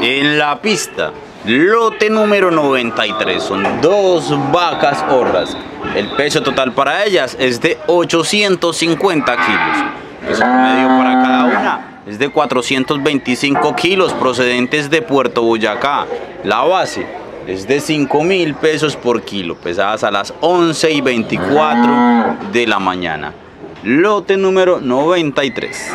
En la pista, lote número 93, son dos vacas horras. El peso total para ellas es de 850 kilos. Peso promedio para cada una es de 425 kilos procedentes de Puerto Boyacá. La base es de 5 mil pesos por kilo, pesadas a las 11 y 24 de la mañana. Lote número 93.